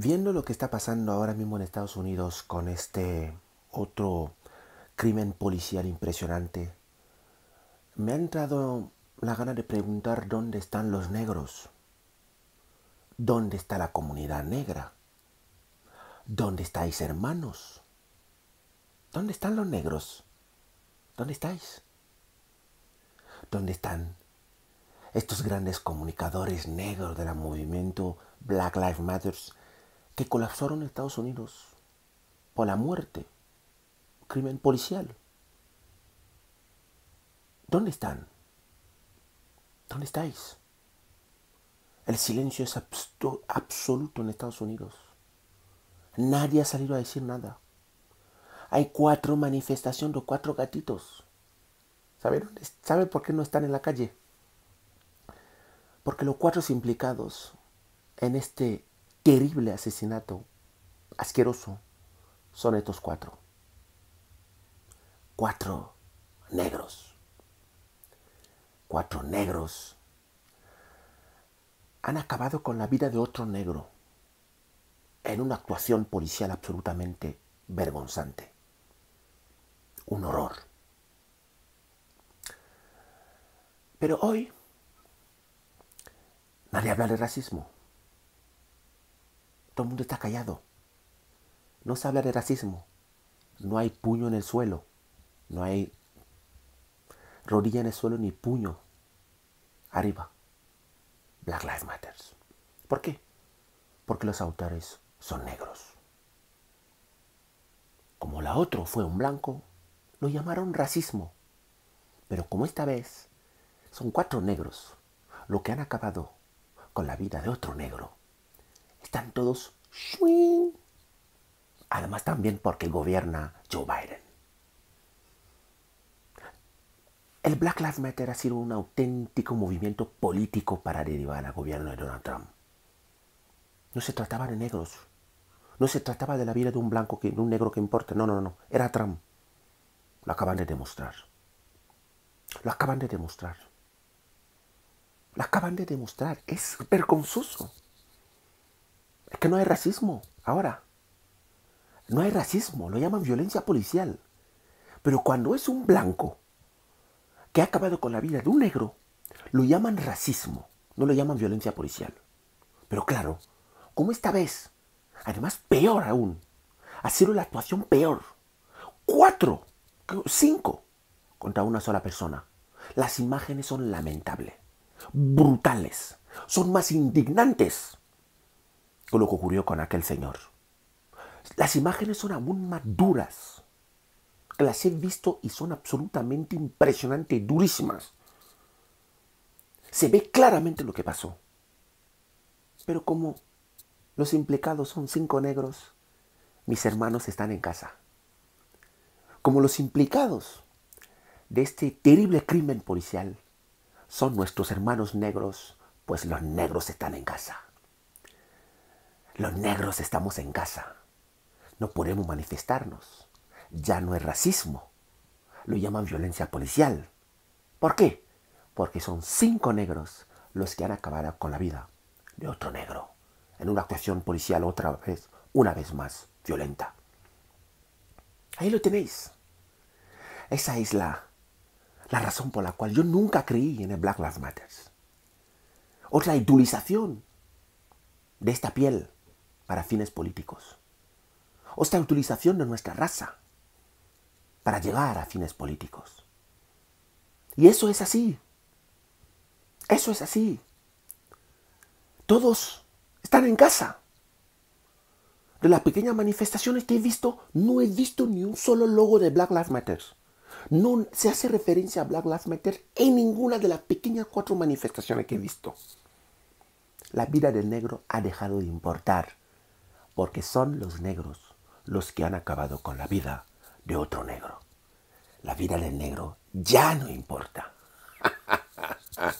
viendo lo que está pasando ahora mismo en Estados Unidos con este otro crimen policial impresionante, me ha entrado la gana de preguntar dónde están los negros. ¿Dónde está la comunidad negra? ¿Dónde estáis, hermanos? ¿Dónde están los negros? ¿Dónde estáis? ¿Dónde están estos grandes comunicadores negros del movimiento Black Lives Matter que colapsaron en Estados Unidos por la muerte, crimen policial? ¿Dónde están? ¿Dónde estáis? El silencio es absoluto en Estados Unidos. Nadie ha salido a decir nada. Hay cuatro manifestaciones de cuatro gatitos. ¿Sabe, ¿Sabe por qué no están en la calle? Porque los cuatro implicados en este terrible asesinato asqueroso son estos cuatro. Cuatro negros. Cuatro negros han acabado con la vida de otro negro en una actuación policial absolutamente vergonzante. Un horror. Pero hoy nadie habla de racismo. El mundo está callado. No se habla de racismo. No hay puño en el suelo. No hay rodilla en el suelo ni puño arriba. Black Lives Matter. ¿Por qué? Porque los autores son negros. Como la otra fue un blanco, lo llamaron racismo. Pero como esta vez son cuatro negros lo que han acabado con la vida de otro negro, están todos. Además también porque gobierna Joe Biden. El Black Lives Matter ha sido un auténtico movimiento político para derivar al gobierno de Donald Trump. No se trataba de negros. No se trataba de la vida de un blanco, que, de un negro que importa. No, no, no. Era Trump. Lo acaban de demostrar. Lo acaban de demostrar. Lo acaban de demostrar. Es vergonzoso. Es que no hay racismo ahora. No hay racismo. Lo llaman violencia policial. Pero cuando es un blanco que ha acabado con la vida de un negro, lo llaman racismo. No lo llaman violencia policial. Pero claro, como esta vez, además peor aún, ha sido la actuación peor. Cuatro, cinco contra una sola persona. Las imágenes son lamentables, brutales, son más indignantes que lo que ocurrió con aquel señor. Las imágenes son aún más duras. Las he visto y son absolutamente impresionantes, durísimas. Se ve claramente lo que pasó. Pero como los implicados son cinco negros. Mis hermanos están en casa. Como los implicados de este terrible crimen policial son nuestros hermanos negros, pues los negros están en casa. Los negros estamos en casa. No podemos manifestarnos. Ya no es racismo. Lo llaman violencia policial. ¿Por qué? Porque son cinco negros los que han acabado con la vida de otro negro en una actuación policial otra vez, una vez más, violenta. Ahí lo tenéis. Esa es la, la razón por la cual yo nunca creí en el Black Lives Matter. Otra utilización de esta piel para fines políticos. Otra utilización de nuestra raza para llegar a fines políticos. Y eso es así. Eso es así. Todos están en casa. De las pequeñas manifestaciones que he visto, no he visto ni un solo logo de Black Lives Matter. No se hace referencia a Black Lives Matter en ninguna de las pequeñas cuatro manifestaciones que he visto. La vida del negro ha dejado de importar, porque son los negros los que han acabado con la vida de otro negro. La vida del negro ya no importa.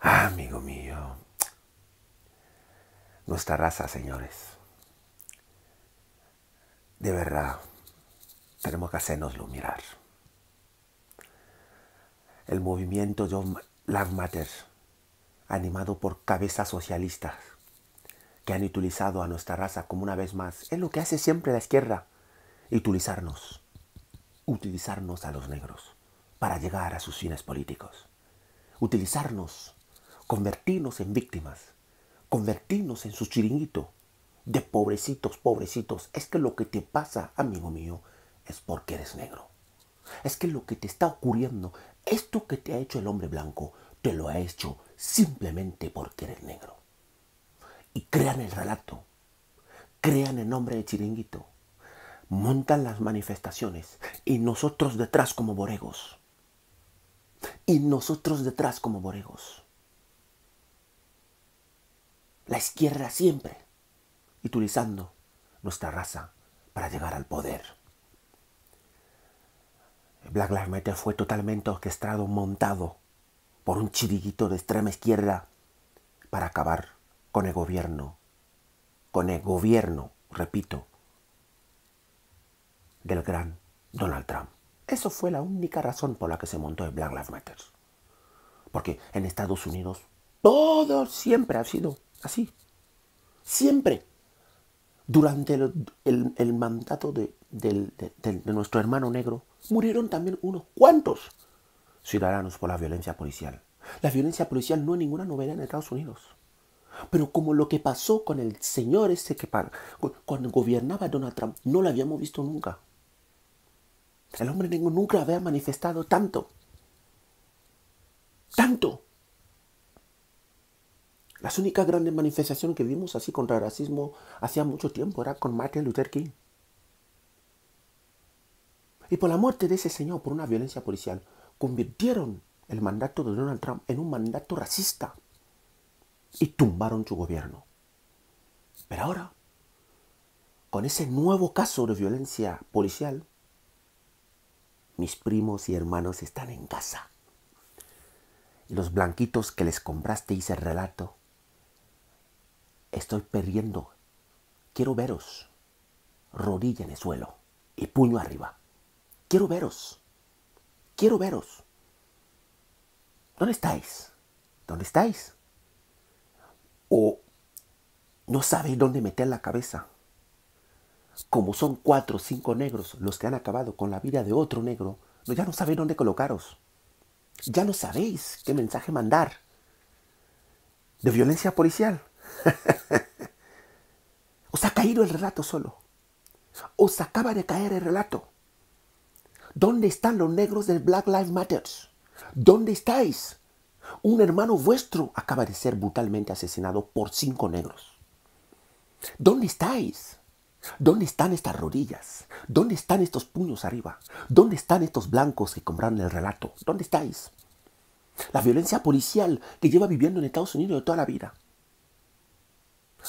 Amigo mío, nuestra raza, señores. De verdad, tenemos que hacernoslo mirar. El movimiento John Lives Matter, animado por cabezas socialistas que han utilizado a nuestra raza como una vez más. Es lo que hace siempre la izquierda, utilizarnos, utilizarnos a los negros para llegar a sus fines políticos. Utilizarnos, convertirnos en víctimas, convertirnos en su chiringuito de pobrecitos, pobrecitos. Es que lo que te pasa, amigo mío, es porque eres negro. Es que lo que te está ocurriendo, esto que te ha hecho el hombre blanco, te lo ha hecho simplemente porque eres negro. Y crean el relato, crean el nombre de chiringuito, montan las manifestaciones y nosotros detrás como boregos. Y nosotros detrás como boregos. La izquierda siempre utilizando nuestra raza para llegar al poder. Black Lives Matter fue totalmente orquestado, montado por un chiriguito de extrema izquierda para acabar con el gobierno, con el gobierno, repito, del gran Donald Trump. Eso fue la única razón por la que se montó el Black Lives Matter. Porque en Estados Unidos todo siempre ha sido así. Siempre. Durante el, mandato de, de, nuestro hermano negro murieron también unos cuantos ciudadanos por la violencia policial. La violencia policial no es ninguna novedad en Estados Unidos. Pero como lo que pasó con el señor ese que cuando gobernaba Donald Trump, no lo habíamos visto nunca. El hombre negro nunca había manifestado tanto. Tanto. Las únicas grandes manifestaciones que vimos así contra el racismo hacía mucho tiempo era con Martin Luther King. Y por la muerte de ese señor por una violencia policial, convirtieron el mandato de Donald Trump en un mandato racista y tumbaron su gobierno. Pero ahora, con ese nuevo caso de violencia policial, mis primos y hermanos están en casa. Y los blanquitos que les compraste hice relato, estoy perdiendo. Quiero veros. Rodilla en el suelo y puño arriba. Quiero veros. Quiero veros. ¿Dónde estáis? ¿Dónde estáis? O no sabéis dónde meter la cabeza. Como son cuatro o cinco negros los que han acabado con la vida de otro negro, ya no sabéis dónde colocaros. Ya no sabéis qué mensaje mandar. De violencia policial. Os ha caído el relato solo. Os acaba de caer el relato. ¿Dónde están los negros del Black Lives Matter? ¿Dónde estáis? Un hermano vuestro acaba de ser brutalmente asesinado por cinco negros. ¿Dónde estáis? ¿Dónde están estas rodillas? ¿Dónde están estos puños arriba? ¿Dónde están estos blancos que compraron el relato? ¿Dónde estáis? La violencia policial que lleva viviendo en Estados Unidos de toda la vida.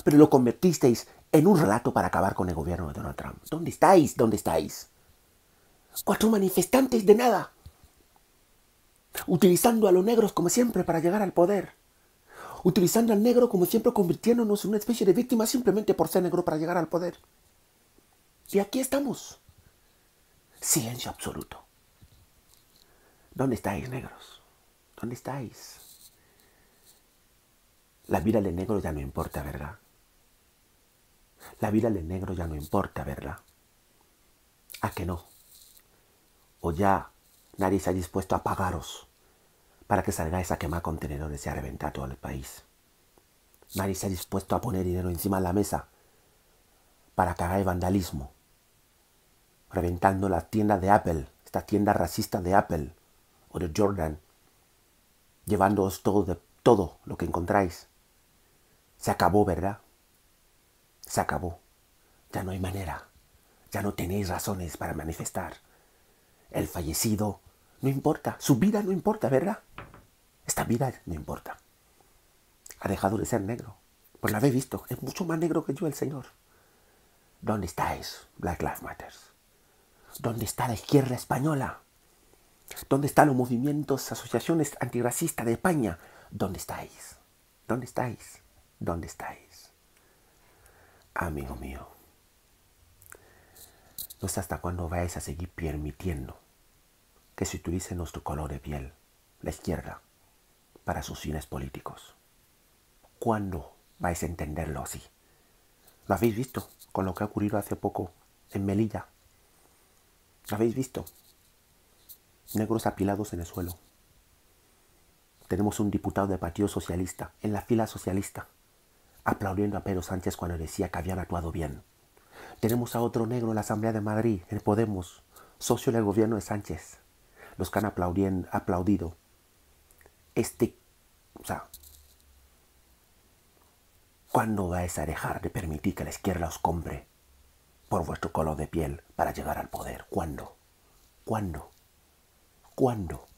Pero lo convertisteis en un relato para acabar con el gobierno de Donald Trump. ¿Dónde estáis? ¿Dónde estáis? Cuatro manifestantes de nada. Utilizando a los negros como siempre para llegar al poder. Utilizando al negro como siempre convirtiéndonos en una especie de víctima simplemente por ser negro para llegar al poder. Y aquí estamos. Silencio absoluto. ¿Dónde estáis, negros? ¿Dónde estáis? La vida del negro ya no importa, ¿verdad? La vida del negro ya no importa, ¿verdad? ¿A que no? o ya nadie ha dispuesto a pagaros para que salgáis a quemar contenedores y a reventar todo el país. Nadie ha dispuesto a poner dinero encima de la mesa para que hagáis vandalismo, reventando las tiendas de Apple, esta tienda racista de Apple o de Jordan, llevándoos todo, de, todo lo que encontráis. Se acabó, ¿verdad? Se acabó. Ya no hay manera. Ya no tenéis razones para manifestar el fallecido, no importa, su vida no importa, ¿verdad? Vida no importa. Ha dejado de ser negro. Pues lo habéis visto, es mucho más negro que yo el Señor. ¿Dónde estáis, Black Lives Matter? ¿Dónde está la izquierda española? ¿Dónde están los movimientos, asociaciones antirracistas de España? ¿Dónde estáis? ¿Dónde estáis? ¿Dónde estáis? Amigo mío. No sé hasta cuándo vais a seguir permitiendo que se utilice nuestro color de piel, la izquierda, para sus fines políticos. ¿Cuándo vais a entenderlo así? Lo habéis visto con lo que ha ocurrido hace poco en Melilla. ¿Lo habéis visto? Negros apilados en el suelo. Tenemos un diputado del Partido Socialista en la fila socialista aplaudiendo a Pedro Sánchez cuando decía que habían actuado bien. Tenemos a otro negro en la Asamblea de Madrid, el Podemos, socio del gobierno de Sánchez, los que han aplaudido este, o sea, ¿cuándo vais a dejar de permitir que la izquierda os compre por vuestro color de piel para llegar al poder? ¿Cuándo? ¿Cuándo? ¿Cuándo?